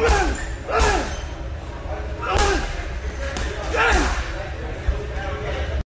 Move!